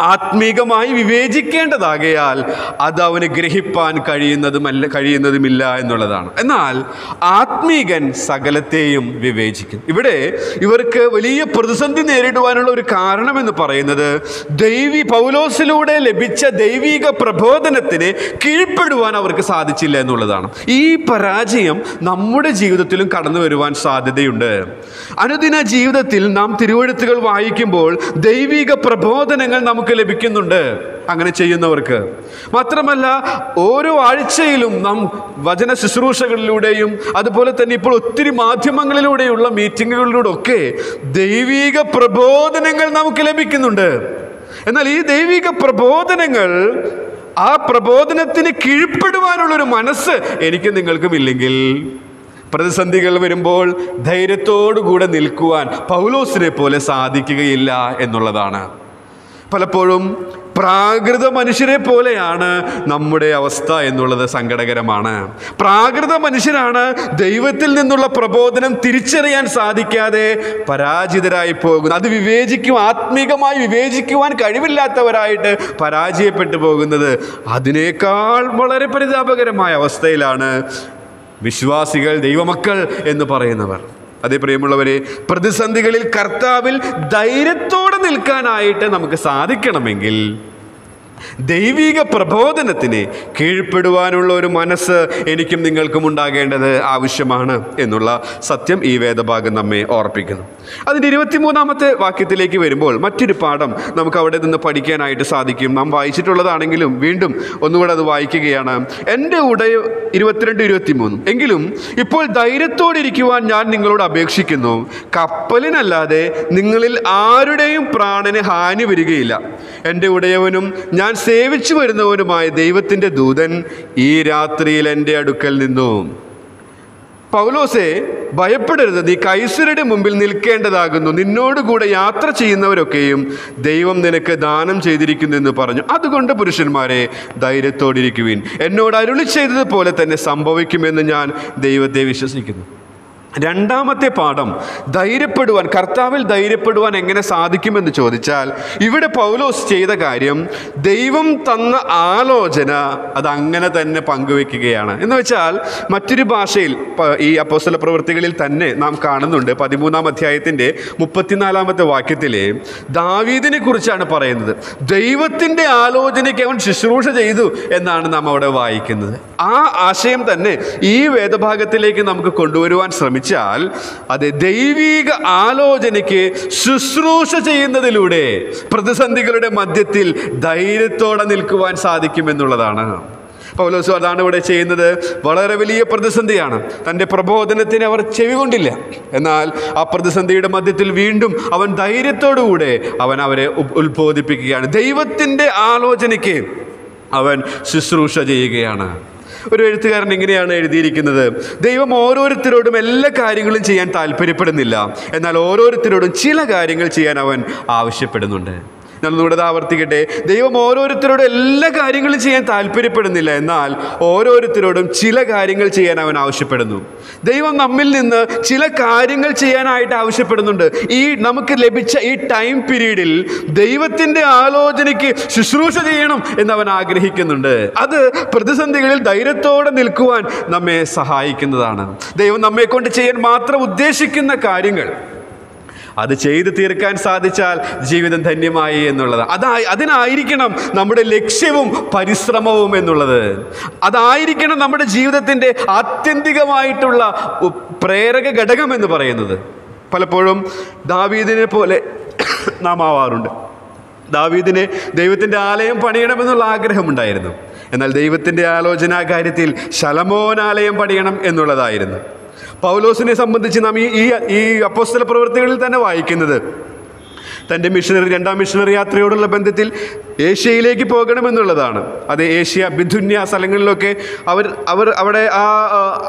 A: ആത്മീകമായി വിവേചിക്കേണ്ടതാകയാൽ അത് അവന് ഗ്രഹിപ്പാൻ കഴിയുന്നതുമല്ല കഴിയുന്നതുമില്ല എന്നുള്ളതാണ്. എന്നാൽ ആത്മീകൻ സകലത്തെയും വിവേചിക്കും. ഇവിടെ ഇവർക്ക് വലിയ പ്രതിസന്ധി നേരിടുവാനുള്ള ഒരു കാരണം എന്ന് പറയുന്നത് ദൈവി പൗലോസിലൂടെ ലഭിച്ച ദൈവിക പ്രബോധനത്തിന് കീഴ്പ്പെടുവാൻ അവർക്ക് സാധിച്ചില്ല എന്നുള്ളതാണ്. ഈ പരാജയം നമ്മുടെ ജീവിതത്തിലും കടന്നു വരുവാൻ സാധ്യതയുണ്ട്. അനുദിന ജീവിതത്തിൽ നാം തിരുവഴുത്തുകൾ വായിക്കുമ്പോൾ ദൈവിക പ്രബോധനങ്ങൾ നമുക്ക് ലഭിക്കുന്നുണ്ട് അങ്ങനെ ചെയ്യുന്നവർക്ക്. മാത്രമല്ല ഓരോ ആഴ്ചയിലും നാം വചന ശുശ്രൂഷകളിലൂടെയും അതുപോലെ തന്നെ ഇപ്പോൾ ഒത്തിരി മാധ്യമങ്ങളിലൂടെയുള്ള മീറ്റിങ്ങുകളിലൂടെ ഒക്കെ ദൈവീക പ്രബോധനങ്ങൾ നമുക്ക് ലഭിക്കുന്നുണ്ട്. എന്നാൽ ഈ ദൈവിക പ്രബോധനങ്ങൾ ആ പ്രബോധനത്തിന് കീഴ്പ്പെടുവാനുള്ളൊരു മനസ്സ് എനിക്ക് നിങ്ങൾക്കും ഇല്ലെങ്കിൽ. പ്രതിസന്ധികൾ വരുമ്പോൾ ധൈര്യത്തോടുകൂടെ നിൽക്കുവാൻ പൗലോസിനെ പോലെ സാധിക്കുകയില്ല എന്നുള്ളതാണ്. പലപ്പോഴും പ്രാകൃത മനുഷ്യരെ പോലെയാണ് നമ്മുടെ അവസ്ഥ എന്നുള്ളത് സങ്കടകരമാണ്. പ്രാകൃത മനുഷ്യരാണ് ദൈവത്തിൽ നിന്നുള്ള പ്രബോധനം തിരിച്ചറിയാൻ സാധിക്കാതെ പരാജിതരായി പോകുന്നത് അത് വിവേചിക്കും ആത്മീകമായി വിവേചിക്കുവാൻ കഴിവില്ലാത്തവരായിട്ട് പരാജയപ്പെട്ടു പോകുന്നത് അതിനേക്കാൾ വളരെ പരിതാപകരമായ അവസ്ഥയിലാണ് വിശ്വാസികൾ ദൈവമക്കൾ എന്ന് പറയുന്നവർ. അതേ പ്രിയമുള്ളവരെ പ്രതിസന്ധികളിൽ കർത്താവിൽ ധൈര്യത്തോടെ നിൽക്കാനായിട്ട് നമുക്ക് സാധിക്കണമെങ്കിൽ ദൈവിക പ്രബോധനത്തിന് കീഴ്പ്പെടുവാനുള്ള ഒരു മനസ്സ് എനിക്കും നിങ്ങൾക്കും ഉണ്ടാകേണ്ടത് ആവശ്യമാണ് എന്നുള്ള സത്യം ഈ വേദഭാഗം നമ്മെ ഓർപ്പിക്കുന്നു. അതിന്റെ ഇരുപത്തിമൂന്നാമത്തെ വാക്യത്തിലേക്ക് വരുമ്പോൾ മറ്റൊരു പാഠം നമുക്ക് അവിടെ നിന്ന് പഠിക്കാനായിട്ട് സാധിക്കും. നാം വായിച്ചിട്ടുള്ളതാണെങ്കിലും വീണ്ടും ഒന്നുകൂടെ അത് വായിക്കുകയാണ്. എന്റെ ഉടയ ഇരുപത്തിരണ്ട് ഇരുപത്തിമൂന്നും. എങ്കിലും ഇപ്പോൾ ധൈര്യത്തോടെ ഇരിക്കുവാൻ ഞാൻ നിങ്ങളോട് അപേക്ഷിക്കുന്നു. കപ്പലിനല്ലാതെ നിങ്ങളിൽ ആരുടെയും പ്രാണന് ഹാനി വരികയില്ല. എന്റെ ഉടയവനും ഞാൻ സേവിച്ചു വരുന്നവനുമായ ദൈവത്തിന്റെ ദൂതൻ ഈ രാത്രിയിൽ എന്റെ അടുക്കൽ നിന്നു. പൗലോസെ ഭയപ്പെടരുത്. നീ കൈസരുടെ മുമ്പിൽ നിൽക്കേണ്ടതാകുന്നു. നിന്നോടുകൂടെ യാത്ര ചെയ്യുന്നവരൊക്കെയും ദൈവം നിനക്ക് ദാനം ചെയ്തിരിക്കുന്നു എന്ന് പറഞ്ഞു. അതുകൊണ്ട് പുരുഷന്മാരെ ധൈര്യത്തോടിരിക്കുവിൻ. എന്നോട് അരുളി ചെയ്തതുപോലെ തന്നെ സംഭവിക്കുമെന്ന് ഞാൻ ദൈവത്തെ വിശ്വസിക്കുന്നു. രണ്ടാമത്തെ പാഠം ധൈര്യപ്പെടുവാൻ കർത്താവിൽ ധൈര്യപ്പെടുവാൻ എങ്ങനെ സാധിക്കുമെന്ന് ചോദിച്ചാൽ ഇവിടെ പൗലോസ് ചെയ്ത കാര്യം ദൈവം തന്ന ആലോചന അത് അങ്ങനെ തന്നെ പങ്കുവെക്കുകയാണ്. എന്ന് വെച്ചാൽ മറ്റൊരു ഭാഷയിൽ ഈ അപ്പോസ്തല പ്രവൃത്തികളിൽ തന്നെ നാം കാണുന്നുണ്ട്. പതിമൂന്നാം അധ്യായത്തിന്റെ മുപ്പത്തിനാലാമത്തെ വാക്യത്തിലെ ദാവീദിനെ കുറിച്ചാണ് പറയുന്നത്. ദൈവത്തിന്റെ ആലോചനയ്ക്ക് അവൻ ശുശ്രൂഷ ചെയ്തു എന്നാണ് നാം അവിടെ വായിക്കുന്നത്. ആ ആശയം തന്നെ ഈ വേദഭാഗത്തിലേക്ക് നമുക്ക് കൊണ്ടുവരുവാൻ ശ്രമിച്ചാൽ അത് ദൈവീക ആലോചനയ്ക്ക് ശുശ്രൂഷ ചെയ്യുന്നതിലൂടെ പ്രതിസന്ധികളുടെ മധ്യത്തിൽ ധൈര്യത്തോടെ നിൽക്കുവാൻ സാധിക്കുമെന്നുള്ളതാണ്. പൗലോസ് അതാണ് ഇവിടെ ചെയ്യുന്നത്. വളരെ വലിയ പ്രതിസന്ധിയാണ്. തന്റെ പ്രബോധനത്തിന് അവർ ചെവികൊണ്ടില്ല എന്നാൽ ആ പ്രതിസന്ധിയുടെ മധ്യത്തിൽ വീണ്ടും അവൻ ധൈര്യത്തോടുകൂടെ അവൻ അവരെ ഉത്ബോധിപ്പിക്കുകയാണ്. ദൈവത്തിന്റെ ആലോചനയ്ക്ക് അവൻ ശുശ്രൂഷ ചെയ്യുകയാണ്. ഒരു എഴുത്തുകാരൻ ഇങ്ങനെയാണ് എഴുതിയിരിക്കുന്നത്. ദൈവം ഓരോരുത്തരോടും എല്ലാ കാര്യങ്ങളും ചെയ്യാൻ താല്പര്യപ്പെടുന്നില്ല. എന്നാൽ ഓരോരുത്തരോടും ചില കാര്യങ്ങൾ ചെയ്യാൻ അവൻ ആവശ്യപ്പെടുന്നുണ്ട്. ഇത് ആവർത്തിക്കട്ടെ. ദൈവം ഓരോരുത്തരോടും എല്ലാ കാര്യങ്ങളും ചെയ്യാൻ താല്പര്യപ്പെടുന്നില്ല. എന്നാൽ ഓരോരുത്തരോടും ചില കാര്യങ്ങൾ ചെയ്യാൻ അവൻ ആവശ്യപ്പെടുന്നു. ദൈവം നമ്മിൽ നിന്ന് ചില കാര്യങ്ങൾ ചെയ്യാനായിട്ട് ആവശ്യപ്പെടുന്നുണ്ട്. ഈ നമുക്ക് ലഭിച്ച ഈ ടൈം പീരീഡിൽ ദൈവത്തിന്റെ ആലോചനയ്ക്ക് ശുശ്രൂഷ ചെയ്യണം എന്ന് അവൻ ആഗ്രഹിക്കുന്നുണ്ട്. അത് പ്രതിസന്ധികളിൽ ധൈര്യത്തോടെ നിൽക്കുവാൻ നമ്മെ സഹായിക്കുന്നതാണ്. ദൈവം നമ്മെ കൊണ്ട് ചെയ്യാൻ മാത്രം ഉദ്ദേശിക്കുന്ന കാര്യങ്ങൾ അത് ചെയ്തു തീർക്കാൻ സാധിച്ചാൽ ജീവിതം ധന്യമായി എന്നുള്ളത്. അതായി അതിനായിരിക്കണം നമ്മുടെ ലക്ഷ്യവും പരിശ്രമവും എന്നുള്ളത്. അതായിരിക്കണം നമ്മുടെ ജീവിതത്തിന്റെ ആത്യന്തികമായിട്ടുള്ള പ്രേരക ഘടകം എന്ന് പറയുന്നത്. പലപ്പോഴും ദാവീദിനെ പോലെ നാം ആവാറുണ്ട്. ദാവീദിനെ ദൈവത്തിന്റെ ആലയം പണിയണമെന്നുള്ള ആഗ്രഹമുണ്ടായിരുന്നു. എന്നാൽ ദൈവത്തിന്റെ ആലോചനാ കാര്യത്തിൽ ശലമോനാലയം പണിയണം എന്നുള്ളതായിരുന്നു. പൗലോസിനെ സംബന്ധിച്ച് നാം ഈ ഈ ഈ അപ്പോസ്തല പ്രവൃത്തികളിൽ തന്നെ വായിക്കുന്നത്. തന്റെ മിഷനറി രണ്ടാം മിഷനറി യാത്രയോടുള്ള ബന്ധത്തിൽ ഏഷ്യയിലേക്ക് പോകണമെന്നുള്ളതാണ്. അത് ഏഷ്യ ബിഥുന്യ സ്ഥലങ്ങളിലൊക്കെ അവർ അവർ അവിടെ ആ,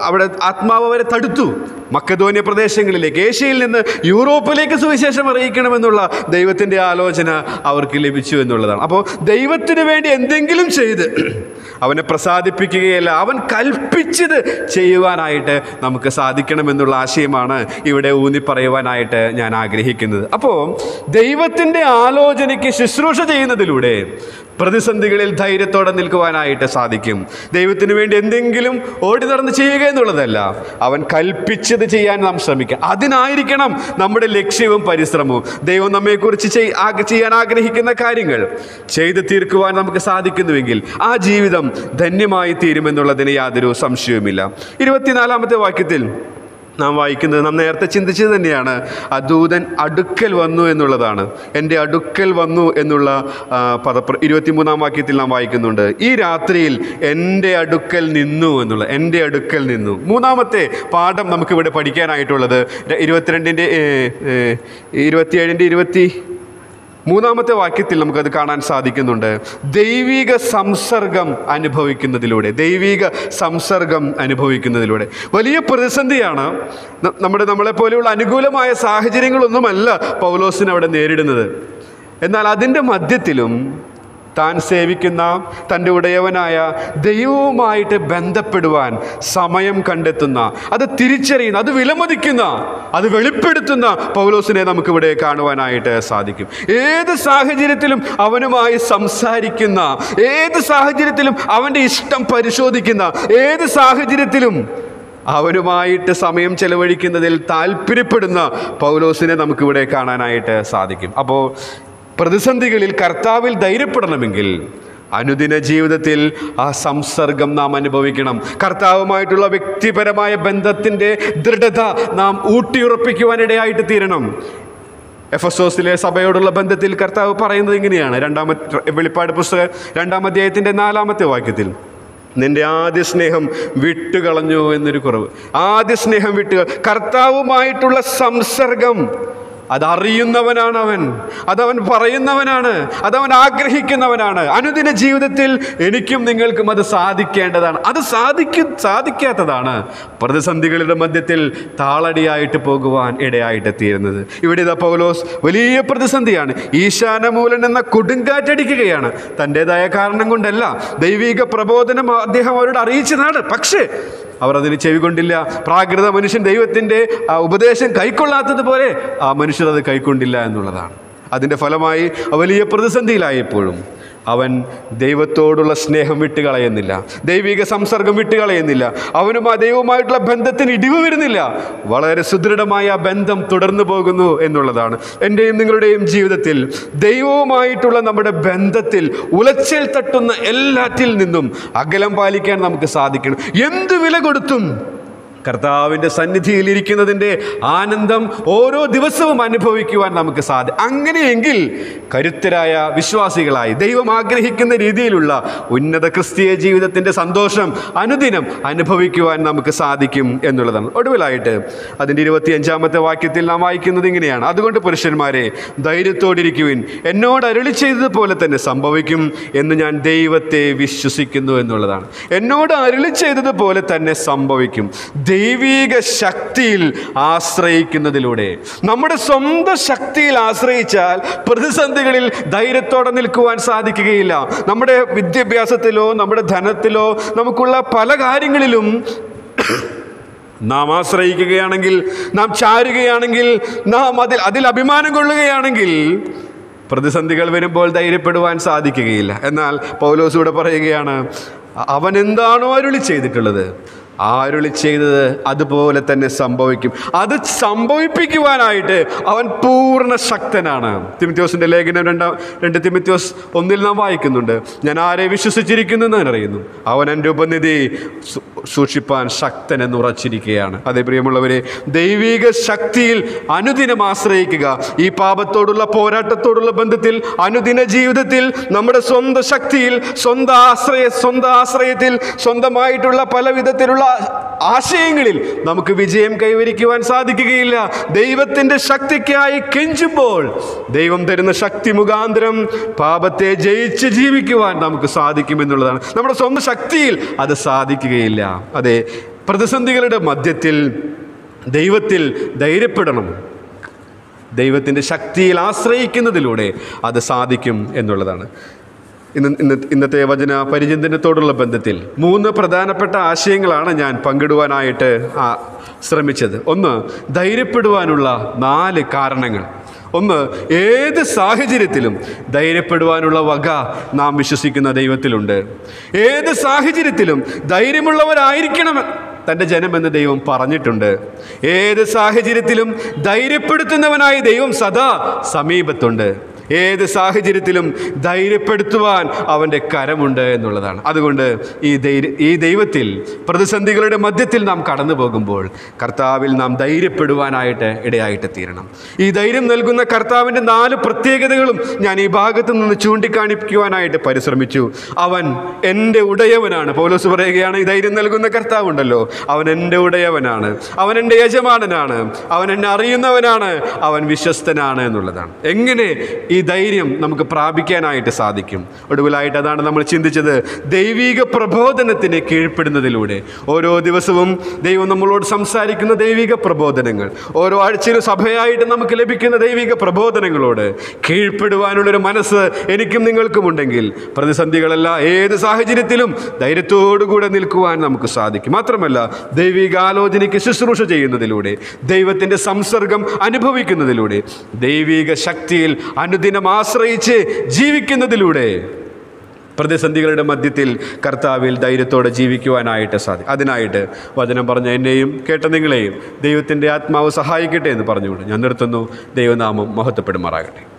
A: അവിടെ ആത്മാവ് അവരെ തടുത്തു. മക്കധോന്യ പ്രദേശങ്ങളിലേക്ക് ഏഷ്യയിൽ നിന്ന് യൂറോപ്പിലേക്ക് സുവിശേഷം അറിയിക്കണമെന്നുള്ള ദൈവത്തിന്റെ ആലോചന അവർക്ക് ലഭിച്ചു എന്നുള്ളതാണ്. അപ്പോൾ ദൈവത്തിന് വേണ്ടി എന്തെങ്കിലും ചെയ്ത് അവനെ പ്രസാദിപ്പിക്കുകയല്ല. അവൻ കൽപ്പിച്ചത് ചെയ്യുവാനായിട്ട് നമുക്ക് സാധിക്കണമെന്നുള്ള ആശയമാണ് ഇവിടെ ഊന്നി പറയുവാനായിട്ട് ഞാൻ ആഗ്രഹിക്കുന്നത്. അപ്പോൾ ദൈവത്തിന്റെ ആലോചനയ്ക്ക് ശുശ്രൂഷ ചെയ്യുന്നതിലൂടെ പ്രതിസന്ധികളിൽ ധൈര്യത്തോടെ നിൽക്കുവാനായിട്ട് സാധിക്കും. ദൈവത്തിന് വേണ്ടി എന്തെങ്കിലും ഓടി നടന്ന് ചെയ്യുക എന്നുള്ളതല്ല അവൻ കൽപ്പിച്ചത് ചെയ്യാൻ നാം ശ്രമിക്കുക. അതിനായിരിക്കണം നമ്മുടെ ലക്ഷ്യവും പരിശ്രമവും. ദൈവം നമ്മെക്കുറിച്ച് ചെയ്യാൻ ആഗ്രഹിക്കുന്ന കാര്യങ്ങൾ ചെയ്ത് തീർക്കുവാൻ നമുക്ക് സാധിക്കുന്നുവെങ്കിൽ ആ ജീവിതം ധന്യമായി തീരുമെന്നുള്ളതിന് യാതൊരു സംശയവുമില്ല. ഇരുപത്തിനാലാമത്തെ വാക്യത്തിൽ നാം വായിക്കുന്നത് നാം നേരത്തെ ചിന്തിച്ചത് തന്നെയാണ്. ആ ദൂതൻ അടുക്കൽ വന്നു എന്നുള്ളതാണ്. എന്റെ അടുക്കൽ വന്നു എന്നുള്ള പദപ്ര ഇരുപത്തിമൂന്നാം വാക്യത്തിൽ നാം വായിക്കുന്നുണ്ട്. ഈ രാത്രിയിൽ എന്റെ അടുക്കൽ നിന്നു എന്നുള്ള എന്റെ അടുക്കൽ നിന്നു. മൂന്നാമത്തെ പാഠം നമുക്കിവിടെ പഠിക്കാനായിട്ടുള്ളത്. ഇരുപത്തിരണ്ടിന്റെ ഇരുപത്തിയേഴിന്റെ ഇരുപത്തി മൂന്നാമത്തെ വാക്യത്തിൽ നമുക്കത് കാണാൻ സാധിക്കുന്നുണ്ട്. ദൈവിക സംസർഗം അനുഭവിക്കുന്നതിലൂടെ ദൈവിക സംസർഗം അനുഭവിക്കുന്നതിലൂടെ. വലിയ പ്രതിസന്ധിയാണ് നമ്മുടെ നമ്മളെ പോലെയുള്ള അനുകൂലമായ സാഹചര്യങ്ങളൊന്നുമല്ല പൗലോസിന് അവിടെ നേരിടുന്നത്. എന്നാൽ അതിന്റെ മധ്യത്തിലും താൻ സേവിക്കുന്ന തന്റെ ഉടയവനായ ദൈവവുമായിട്ട് ബന്ധപ്പെടുവാൻ സമയം കണ്ടെത്തുന്ന അത് തിരിച്ചറിയുന്ന അത് വിലമതിക്കുന്ന അത് വെളിപ്പെടുത്തുന്ന പൗലോസിനെ നമുക്കിവിടെ കാണുവാനായിട്ട് സാധിക്കും. ഏത് സാഹചര്യത്തിലും അവനുമായി സംസാരിക്കുന്ന ഏത് സാഹചര്യത്തിലും അവന്റെ ഇഷ്ടം പരിശോധിക്കുന്ന ഏത് സാഹചര്യത്തിലും അവനുമായിട്ട് സമയം ചെലവഴിക്കുന്നതിൽ താല്പര്യപ്പെടുന്ന പൗലോസിനെ നമുക്കിവിടെ കാണാനായിട്ട് സാധിക്കും. അപ്പോൾ പ്രതിസന്ധികളിൽ കർത്താവിൽ ധൈര്യപ്പെടണമെങ്കിൽ അനുദിന ജീവിതത്തിൽ ആ സംസർഗം നാം അനുഭവിക്കണം. കർത്താവുമായിട്ടുള്ള വ്യക്തിപരമായ ബന്ധത്തിന്റെ ദൃഢത നാം ഊട്ടിയുറപ്പിക്കുവാനിടയായിട്ട് തീരണം. എഫ് എസ് ഓസിലെ സഭയോടുള്ള ബന്ധത്തിൽ കർത്താവ് പറയുന്നത് ഇങ്ങനെയാണ്. രണ്ടാമത്തെ വെളിപ്പാട് പുസ്തകം രണ്ടാം അധ്യായത്തിന്റെ നാലാമത്തെ വാക്യത്തിൽ നിന്റെ ആദ്യ സ്നേഹം വിട്ടുകളഞ്ഞു എന്നൊരു കുറവ്. ആദ്യ സ്നേഹം വിട്ടുക കർത്താവുമായിട്ടുള്ള സംസർഗം. അതറിയുന്നവനാണ് അവൻ അതവൻ പറയുന്നവനാണ്. അതവൻ ആഗ്രഹിക്കുന്നവനാണ്. അനുദിന ജീവിതത്തിൽ എനിക്കും നിങ്ങൾക്കും അത് സാധിക്കേണ്ടതാണ്. അത് സാധിക്കും സാധിക്കാത്തതാണ് പ്രതിസന്ധികളുടെ മധ്യത്തിൽ താളടിയായിട്ട് പോകുവാൻ ഇടയായിട്ട് തീരുന്നത് ഇവിടെ ഇതാ പൗലോസ് വലിയ പ്രതിസന്ധിയാണ്. ഈശാനമൂലൻ എന്ന കൊടുങ്കാറ്റടിക്കുകയാണ്. തന്റെതായ കാരണം കൊണ്ടല്ല ദൈവിക പ്രബോധനം അദ്ദേഹം അവരോട് അറിയിച്ചതാണ്. പക്ഷേ അവർ അതിന് ചെവികൊണ്ടില്ല. പ്രാകൃത മനുഷ്യൻ ദൈവത്തിന്റെ ഉപദേശം കൈക്കൊള്ളാത്തതുപോലെ ആ മനുഷ്യർ അത് കൈക്കൊണ്ടില്ല എന്നുള്ളതാണ്. അതിന്റെ ഫലമായി വലിയ പ്രതിസന്ധിയിലായപ്പോഴും. അവൻ ദൈവത്തോടുള്ള സ്നേഹം വിട്ട് കളയുന്നില്ല ദൈവിക സംസർഗം വിട്ട് കളയുന്നില്ല അവനും ആ ദൈവവുമായിട്ടുള്ള ബന്ധത്തിന് ഇടിവ് വരുന്നില്ല. വളരെ സുദൃഢമായ ആ ബന്ധം തുടർന്നു പോകുന്നു എന്നുള്ളതാണ് എന്റെയും നിങ്ങളുടെയും ജീവിതത്തിൽ. ദൈവവുമായിട്ടുള്ള നമ്മുടെ ബന്ധത്തിൽ ഉലച്ചിൽ തട്ടുന്ന എല്ലാറ്റിൽ നിന്നും അകലം പാലിക്കാൻ നമുക്ക് സാധിക്കണം. എന്ത് വില കൊടുത്തും കർത്താവിന്റെ സന്നിധിയിൽ ഇരിക്കുന്നതിന്റെ ആനന്ദം ഓരോ ദിവസവും അനുഭവിക്കുവാൻ നമുക്ക് സാധ്യ അങ്ങനെയെങ്കിൽ കരുത്തരായ വിശ്വാസികളായി ദൈവം ആഗ്രഹിക്കുന്ന രീതിയിലുള്ള ഉന്നത ക്രിസ്തീയ ജീവിതത്തിന്റെ സന്തോഷം അനുദിനം അനുഭവിക്കുവാൻ നമുക്ക് സാധിക്കും എന്നുള്ളതാണ്. ഒടുവിലായിട്ട് അതിന്റെ ഇരുപത്തിയഞ്ചാമത്തെ വാക്യത്തിൽ നാം വായിക്കുന്നത് ഇങ്ങനെയാണ്. അതുകൊണ്ട് പുരുഷന്മാരെ ധൈര്യത്തോടിരിക്കുവിൻ. എന്നോട് അരുളി ചെയ്തതുപോലെ തന്നെ സംഭവിക്കും എന്ന് ഞാൻ ദൈവത്തെ വിശ്വസിക്കുന്നു എന്നുള്ളതാണ്. എന്നോട് അരുളി ചെയ്തതുപോലെ തന്നെ സംഭവിക്കും. ദൈവീക ശക്തിയിൽ ആശ്രയിക്കുന്നതിലൂടെ. നമ്മുടെ സ്വന്തം ശക്തിയിൽ ആശ്രയിച്ചാൽ പ്രതിസന്ധികളിൽ ധൈര്യത്തോടെ നിൽക്കുവാൻ സാധിക്കുകയില്ല. നമ്മുടെ വിദ്യാഭ്യാസത്തിലോ നമ്മുടെ ധനത്തിലോ നമുക്കുള്ള പല കാര്യങ്ങളിലും നാം ആശ്രയിക്കുകയാണെങ്കിൽ നാം ചാരുകയാണെങ്കിൽ നാം അതിൽ അതിൽ അഭിമാനം കൊള്ളുകയാണെങ്കിൽ പ്രതിസന്ധികൾ വരുമ്പോൾ ധൈര്യപ്പെടുവാൻ സാധിക്കുകയില്ല. എന്നാൽ പൗലോസ് ഇവിടെ പറയുകയാണ് അവൻ എന്താണോ അരുളി ചെയ്തിട്ടുള്ളത് ആ അരുളി ചെയ്തത് അതുപോലെ തന്നെ സംഭവിക്കും. അത് സംഭവിപ്പിക്കുവാനായിട്ട് അവൻ പൂർണ ശക്തനാണ്. തിമിത്യോസിന്റെ ലേഖനം രണ്ടാം രണ്ട് തിമിത്യോസ് ഒന്നിൽ നാം വായിക്കുന്നുണ്ട്. ഞാൻ ആരെ വിശ്വസിച്ചിരിക്കുന്നു എന്ന് അറിയുന്നു. അവൻ എന്റെ ഉപനിധി സൂക്ഷിപ്പാൻ ശക്തൻ എന്ന് ഉറച്ചിരിക്കുകയാണ്. അതേ പ്രിയമുള്ളവരെ ദൈവിക ശക്തിയിൽ അനുദിനം ആശ്രയിക്കുക. ഈ പാപത്തോടുള്ള പോരാട്ടത്തോടുള്ള ബന്ധത്തിൽ അനുദിന ജീവിതത്തിൽ നമ്മുടെ സ്വന്തം ശക്തിയിൽ സ്വന്തം ആശ്രയ സ്വന്തം ആശ്രയത്തിൽ സ്വന്തമായിട്ടുള്ള പല വിധത്തിലുള്ള ആശയങ്ങളിൽ നമുക്ക് വിജയം കൈവരിക്കുവാൻ സാധിക്കുകയില്ല. ദൈവത്തിന്റെ ശക്തിക്കായി കെഞ്ചുമ്പോൾ ദൈവം തരുന്ന ശക്തി മുഖാന്തരം പാപത്തെ ജയിച്ച് ജീവിക്കുവാൻ നമുക്ക് സാധിക്കുമെന്നുള്ളതാണ് നമ്മുടെ സ്വന്തം ശക്തിയിൽ അത് സാധിക്കുകയില്ല. അതെ പ്രതിസന്ധികളുടെ മധ്യത്തിൽ ദൈവത്തിൽ ധൈര്യപ്പെടണം. ദൈവത്തിന്റെ ശക്തിയിൽ ആശ്രയിക്കുന്നതിലൂടെ അത് സാധിക്കും എന്നുള്ളതാണ്. ഇന്ന് ഇന്ന് ഇന്നത്തെ വചന പരിചിന്തനത്തോടുള്ള ബന്ധത്തിൽ മൂന്ന് പ്രധാനപ്പെട്ട ആശയങ്ങളാണ് ഞാൻ പങ്കിടുവാനായിട്ട് ശ്രമിച്ചത്. ഒന്ന് ധൈര്യപ്പെടുവാനുള്ള നാല് കാരണങ്ങൾ. ഒന്ന് ഏത് സാഹചര്യത്തിലും ധൈര്യപ്പെടുവാനുള്ള വക നാം വിശ്വസിക്കുന്ന ദൈവത്തിലുണ്ട്. ഏത് സാഹചര്യത്തിലും ധൈര്യമുള്ളവരായിരിക്കണം തന്റെ ജനമെന്ന് ദൈവം പറഞ്ഞിട്ടുണ്ട്. ഏത് സാഹചര്യത്തിലും ധൈര്യപ്പെടുത്തുന്നവനായി ദൈവം സദാ സമീപത്തുണ്ട്. ഏത് സാഹചര്യത്തിലും ധൈര്യപ്പെടുത്തുവാൻ അവന്റെ കരമുണ്ട് എന്നുള്ളതാണ്. അതുകൊണ്ട് ഈ ധൈര്യ ഈ ദൈവത്തിൽ പ്രതിസന്ധികളുടെ മധ്യത്തിൽ നാം കടന്നു പോകുമ്പോൾ കർത്താവിൽ നാം ധൈര്യപ്പെടുവാനായിട്ട് ഇടയായിട്ട് തീരണം. ഈ ധൈര്യം നൽകുന്ന കർത്താവിന്റെ നാല് പ്രത്യേകതകളും ഞാൻ ഈ ഭാഗത്ത് നിന്ന് ചൂണ്ടിക്കാണിക്കുവാനായിട്ട് പരിശ്രമിച്ചു. അവൻ എന്റെ ഉടയവനാണ്. പൗലോസ് പറയുകയാണ് ഈ ധൈര്യം നൽകുന്ന കർത്താവുണ്ടല്ലോ. അവൻ എന്റെ ഉടയവനാണ്. അവൻ എന്റെ യജമാനനാണ്. അവൻ എന്നെ അറിയുന്നവനാണ്. അവൻ വിശ്വസ്തനാണ് എന്നുള്ളതാണ്. എങ്ങനെ ഈ ധൈര്യം നമുക്ക് പ്രാപിക്കാനായിട്ട് സാധിക്കും. ഒടുവിലായിട്ട് അതാണ് നമ്മൾ ചിന്തിച്ചത്. ദൈവിക പ്രബോധനത്തിന് കീഴ്പ്പെടുന്നതിലൂടെ. ഓരോ ദിവസവും ദൈവം നമ്മളോട് സംസാരിക്കുന്ന ദൈവിക പ്രബോധനങ്ങൾ. ഓരോ ആഴ്ചയിലും സഭയായിട്ട് നമുക്ക് ലഭിക്കുന്ന ദൈവിക പ്രബോധനങ്ങളോട് കീഴ്പ്പെടുവാനുള്ളൊരു മനസ്സ് എനിക്കും നിങ്ങൾക്കും ഉണ്ടെങ്കിൽ പ്രതിസന്ധികളല്ല ഏത് സാഹചര്യത്തിലും ധൈര്യത്തോടുകൂടെ നിൽക്കുവാൻ നമുക്ക് സാധിക്കും. മാത്രമല്ല ദൈവിക ആലോചനയ്ക്ക് ശുശ്രൂഷ ചെയ്യുന്നതിലൂടെ ദൈവത്തിന്റെ സംസർഗം അനുഭവിക്കുന്നതിലൂടെ ദൈവിക ശക്തിയിൽ അനുദിനം ആശ്രയിച്ച് ജീവിക്കുന്നതിലൂടെ പ്രതിസന്ധികളുടെ മധ്യത്തിൽ കർത്താവിൽ ധൈര്യത്തോടെ ജീവിക്കുവാനായിട്ട് സാധിക്കും അതിനായിട്ട് വചനം പറഞ്ഞ എന്നെയും കേട്ട നിങ്ങളെയും ദൈവത്തിന്റെ ആത്മാവ് സഹായിക്കട്ടെ എന്ന് പറഞ്ഞുകൊണ്ട് ഞാൻ നിർത്തുന്നു. ദൈവനാമം മഹത്വപ്പെടുമാറാകട്ടെ.